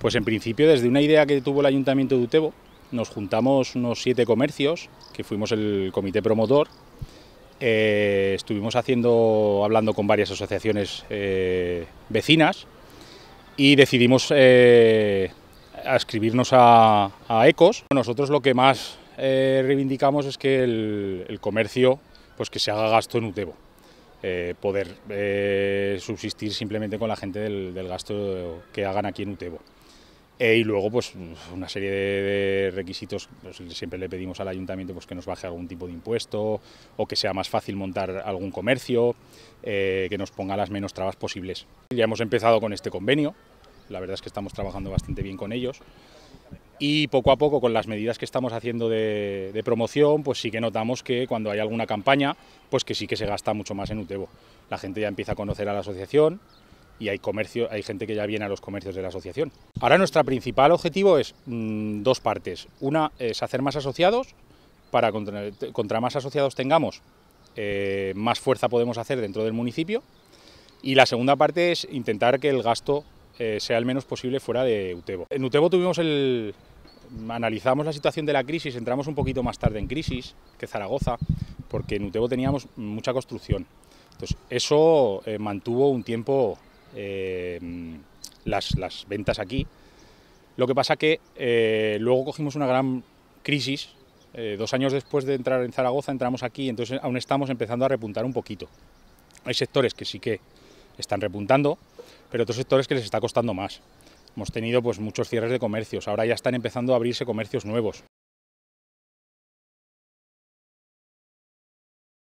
Pues en principio, desde una idea que tuvo el Ayuntamiento de Utebo, nos juntamos unos siete comercios, que fuimos el comité promotor, eh, estuvimos haciendo, hablando con varias asociaciones eh, vecinas y decidimos eh, a, ECOS. Nosotros lo que más reivindicamos es que el, comercio, pues que se haga gasto en Utebo. poder subsistir simplemente con la gente del, del gasto que hagan aquí en Utebo. E, y luego, pues una serie de, requisitos, pues, siempre le pedimos al ayuntamiento pues, que nos baje algún tipo de impuesto o que sea más fácil montar algún comercio, eh, que nos ponga las menos trabas posibles. Ya hemos empezado con este convenio, la verdad es que estamos trabajando bastante bien con ellos y poco a poco con las medidas que estamos haciendo de, de, promoción, pues sí que notamos que cuando hay alguna campaña, pues que sí que se gasta mucho más en Utebo. La gente ya empieza a conocer a la asociación, y hay comercio, hay gente que ya viene a los comercios de la asociación. Ahora nuestro principal objetivo es mm, dos partes. Una es hacer más asociados, para contra, más asociados tengamos, eh, más fuerza podemos hacer dentro del municipio. Y la segunda parte es intentar que el gasto eh, sea el menos posible fuera de Utebo. En Utebo tuvimos el, analizamos la situación de la crisis, entramos un poquito más tarde en crisis que Zaragoza, porque en Utebo teníamos mucha construcción. Entonces, eso eh, mantuvo un tiempo eh, las, ventas aquí. Lo que pasa que eh, luego cogimos una gran crisis. Eh, dos años después de entrar en Zaragoza entramos aquí, entonces aún estamos empezando a repuntar un poquito. Hay sectores que sí que están repuntando, pero otros sectores que les está costando más. Hemos tenido pues muchos cierres de comercios, ahora ya están empezando a abrirse comercios nuevos.